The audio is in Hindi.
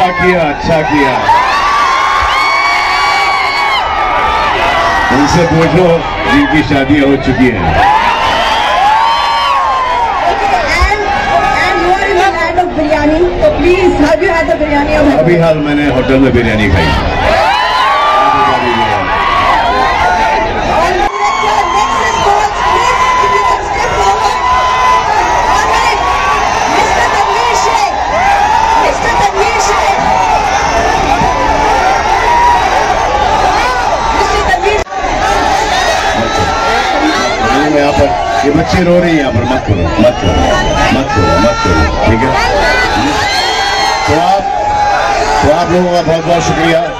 अच्छा किया अच्छा किया उनसे पूछो जिनकी शादी हो चुकी है बिरयानी तो प्लीज़ हर भी हाथ बिरयानी अभी हाल मैंने होटल में बिरयानी खाई। ये बच्चे रो रहे हैं यहाँ पर, मत करो मत करो मत करो मत करो, ठीक है? तो आप तो आप लोगों का बहुत बहुत शुक्रिया।